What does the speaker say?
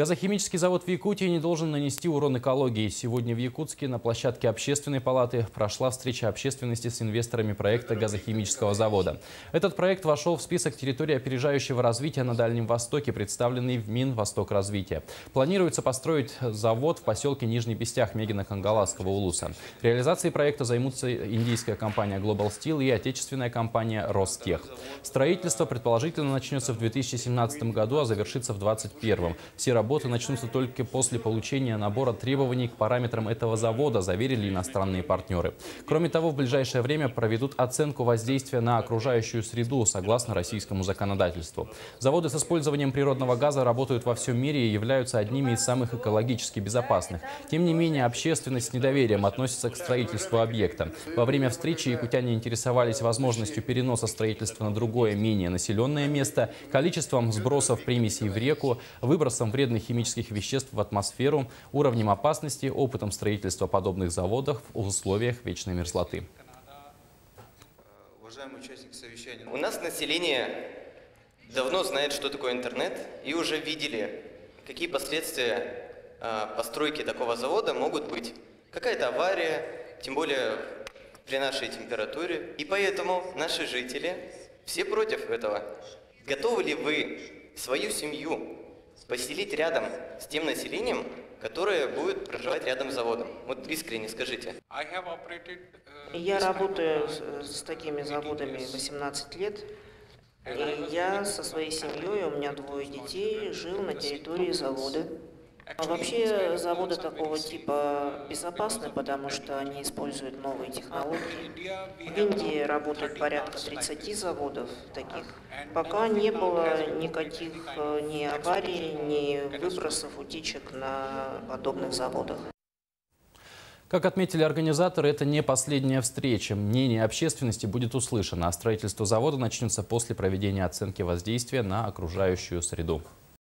Газохимический завод в Якутии не должен нанести урон экологии. Сегодня в Якутске на площадке общественной палаты прошла встреча общественности с инвесторами проекта газохимического завода. Этот проект вошел в список территорий опережающего развития на Дальнем Востоке, представленный в Минвосток развития. Планируется построить завод в поселке Нижний Бестях Мегино-Хангаласского улуса. Реализацией проекта займутся индийская компания Global Steel и отечественная компания Ростех. Строительство предположительно начнется в 2017 году, а завершится в 2021. Все работы начнутся только после получения набора требований к параметрам этого завода, заверили иностранные партнеры. Кроме того, в ближайшее время проведут оценку воздействия на окружающую среду, согласно российскому законодательству. Заводы с использованием природного газа работают во всем мире и являются одними из самых экологически безопасных. Тем не менее, общественность с недоверием относится к строительству объекта. Во время встречи якутяне интересовались возможностью переноса строительства на другое, менее населенное место, количеством сбросов примесей в реку, выбросом вредных вредных химических веществ в атмосферу, уровнем опасности, опытом строительства подобных заводов в условиях вечной мерзлоты. Уважаемый участник совещания, у нас население давно знает, что такое интернет, и уже видели, какие последствия а, постройки такого завода могут быть. Какая-то авария, тем более при нашей температуре. И поэтому наши жители все против этого. Готовы ли вы свою семью поселить рядом с тем населением, которое будет проживать рядом с заводом? Вот искренне скажите. Я работаю с, с такими заводами 18 лет. И я со своей семьей, у меня двое детей, жил на территории завода. А вообще заводы такого типа безопасны, потому что они используют новые технологии. В Индии работает порядка 30 заводов таких. Пока не было никаких э, ни аварий, ни выбросов, утечек на подобных заводах. Как отметили организаторы, это не последняя встреча. Мнение общественности будет услышано, а строительство завода начнется после проведения оценки воздействия на окружающую среду.